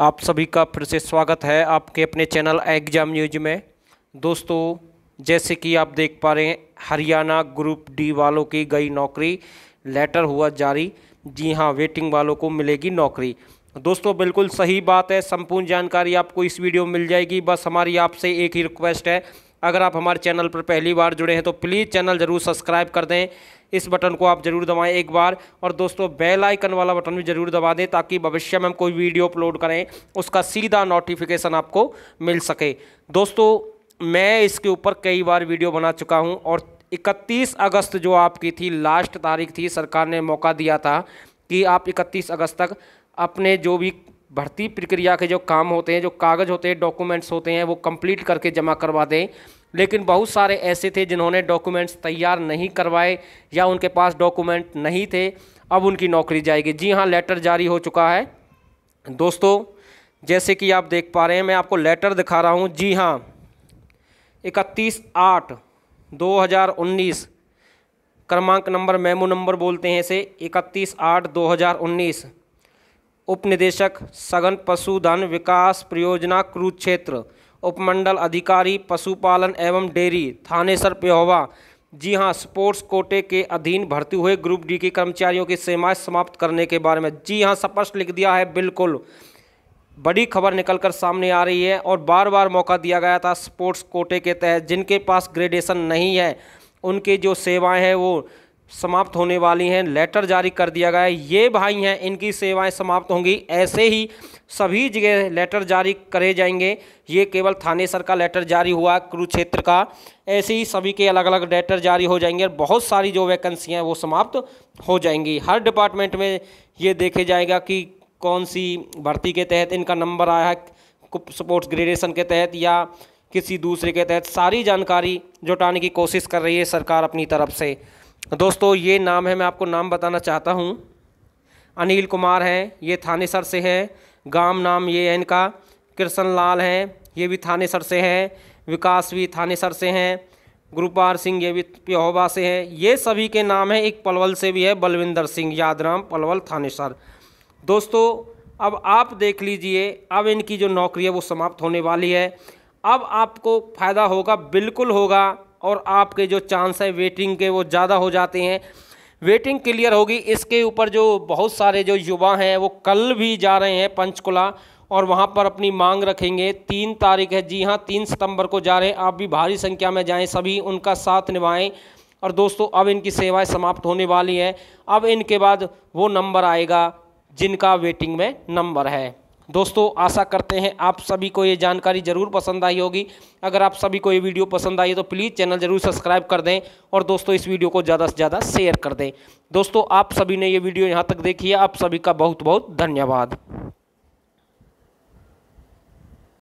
आप सभी का फिर से स्वागत है आपके अपने चैनल एग्ज़ाम न्यूज़ में। दोस्तों, जैसे कि आप देख पा रहे हैं, हरियाणा ग्रुप डी वालों की गई नौकरी, लेटर हुआ जारी। जी हाँ वेटिंग वालों को मिलेगी नौकरी। दोस्तों, बिल्कुल सही बात है, संपूर्ण जानकारी आपको इस वीडियो में मिल जाएगी। बस हमारी आपसे एक ही रिक्वेस्ट है, अगर आप हमारे चैनल पर पहली बार जुड़े हैं तो प्लीज़ चैनल ज़रूर सब्सक्राइब कर दें। इस बटन को आप ज़रूर दबाएँ एक बार। और दोस्तों, बेल आइकन वाला बटन भी ज़रूर दबा दें ताकि भविष्य में हम कोई वीडियो अपलोड करें, उसका सीधा नोटिफिकेशन आपको मिल सके। दोस्तों, मैं इसके ऊपर कई बार वीडियो बना चुका हूँ और 31 अगस्त जो आपकी थी लास्ट तारीख थी, सरकार ने मौका दिया था कि आप 31 अगस्त तक अपने जो भी भर्ती प्रक्रिया के जो काम होते हैं, जो कागज़ होते हैं डॉक्यूमेंट्स होते हैं, वो कंप्लीट करके जमा करवा दें। लेकिन बहुत सारे ऐसे थे जिन्होंने डॉक्यूमेंट्स तैयार नहीं करवाए या उनके पास डॉक्यूमेंट नहीं थे। अब उनकी नौकरी जाएगी। जी हाँ लेटर जारी हो चुका है। दोस्तों, जैसे कि आप देख पा रहे हैं, मैं आपको लेटर दिखा रहा हूँ। जी हाँ इकतीस आठ दो हज़ार उन्नीस, क्रमांक नंबर मेमो नंबर बोलते हैं इसे। इकतीस आठ दो हज़ार उन्नीस उप निदेशक सघन पशुधन विकास परियोजना, कुरुक्षेत्र। उपमंडल अधिकारी, पशुपालन एवं डेयरी थानेसर पेहोवा। जी हाँ स्पोर्ट्स कोटे के अधीन भर्ती हुए ग्रुप डी के कर्मचारियों की सेवाएँ समाप्त करने के बारे में जी हाँ स्पष्ट लिख दिया है। बिल्कुल बड़ी खबर निकलकर सामने आ रही है और बार बार मौका दिया गया था स्पोर्ट्स कोटे के तहत, जिनके पास ग्रेडेशन नहीं है, उनके जो सेवाएँ हैं वो समाप्त होने वाली हैं। लेटर जारी कर दिया गया है। ये भाई हैं, इनकी सेवाएँ समाप्त होंगी। ऐसे ही सभी जगह लेटर जारी करे जाएँगे। ये केवल थानेसर का लेटर जारी हुआ, कुरुक्षेत्र का। ऐसे ही सभी के अलग अलग लेटर जारी हो जाएँगे और बहुत सारी जो वैकेंसी हैं, वो समाप्त हो जाएँगी। हर डिपार्टमेंट में ये देखे जाएगा कि कौन सी भर्ती के तहत इनका नंबर आया है स्पोर्ट्स ग्रेडेशन के तहत या किसी दूसरे के तहत। सारी जानकारी जुटाने की कोशिश कर रही है सरकार अपनी तरफ़ से। दोस्तों, ये नाम है, मैं आपको नाम बताना चाहता हूँ। अनिल कुमार हैं, ये थानेसर से हैं। गाँव नाम ये है इनका। कृष्ण लाल हैं, ये भी थानेसर से हैं। विकास भी थानेसर से हैं। गुरुपार सिंह ये भी प्योहबा से हैं। ये सभी के नाम हैं, एक पलवल से भी है, बलविंदर सिंह यादराम पलवल थानेसर दोस्तों, अब आप देख लीजिए, अब इनकी जो नौकरी है, वो समाप्त होने वाली है। अब आपको फ़ायदा होगा, बिल्कुल होगा। और आपके जो चांस है वेटिंग के वो ज़्यादा हो जाते हैं। वेटिंग क्लियर होगी। इसके ऊपर जो बहुत सारे जो युवा हैं, वो कल भी जा रहे हैं पंचकुला और वहाँ पर अपनी मांग रखेंगे। तीन तारीख है। जी हाँ तीन सितंबर को जा रहे हैं। आप भी भारी संख्या में जाएँ, सभी उनका साथ निभाएँ। और दोस्तों, अब इनकी सेवाएँ समाप्त होने वाली हैं। अब इनके बाद वो नंबर आएगा, जिनका वेटिंग में नंबर है। दोस्तों, आशा करते हैं आप सभी को ये जानकारी ज़रूर पसंद आई होगी। अगर आप सभी को ये वीडियो पसंद आई तो प्लीज़ चैनल ज़रूर सब्सक्राइब कर दें और दोस्तों, इस वीडियो को ज़्यादा से ज़्यादा शेयर कर दें। दोस्तों, आप सभी ने ये वीडियो यहाँ तक देखी है। आप सभी का बहुत बहुत धन्यवाद।